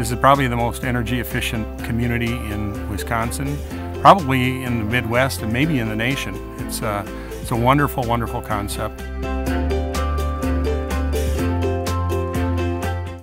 This is probably the most energy efficient community in Wisconsin, probably in the Midwest and maybe in the nation. It's a, it's a wonderful, wonderful concept.